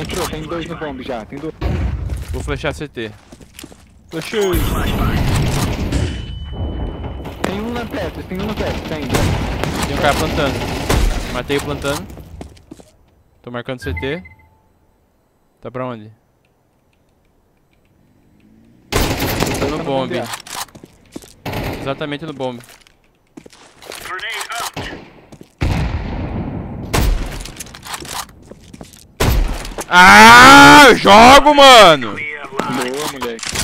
entrou, tem dois no bomb já, tem dois. Vou flechar CT. Flechei. Tem um na Tetris, tem um na Tetris, tem. Tem um cara plantando. Matei o plantando. Tô marcando CT. Tá pra onde? Tô no bomb. Exatamente no bomb. Ah, jogo, mano! Boa, moleque.